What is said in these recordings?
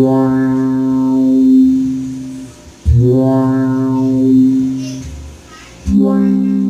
Wow. Wow.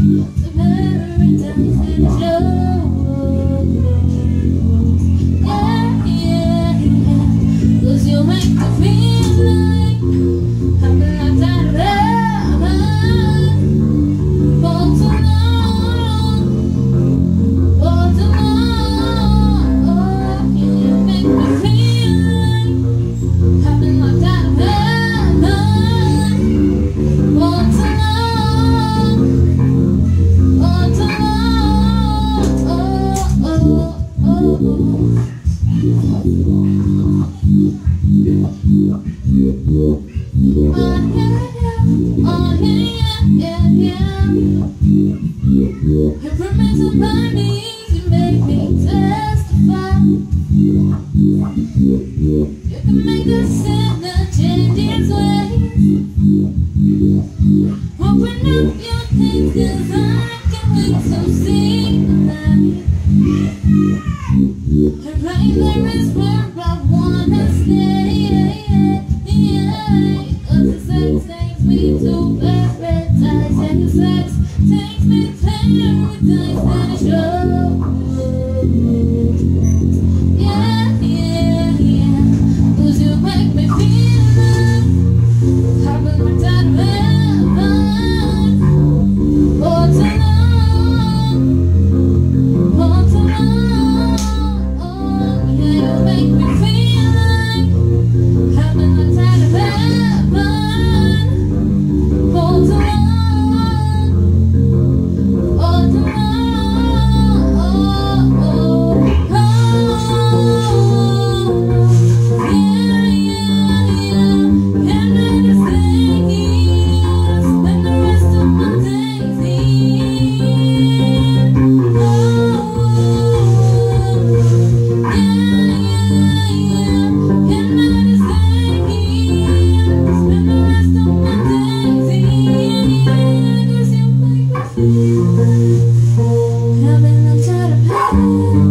Cause Loving the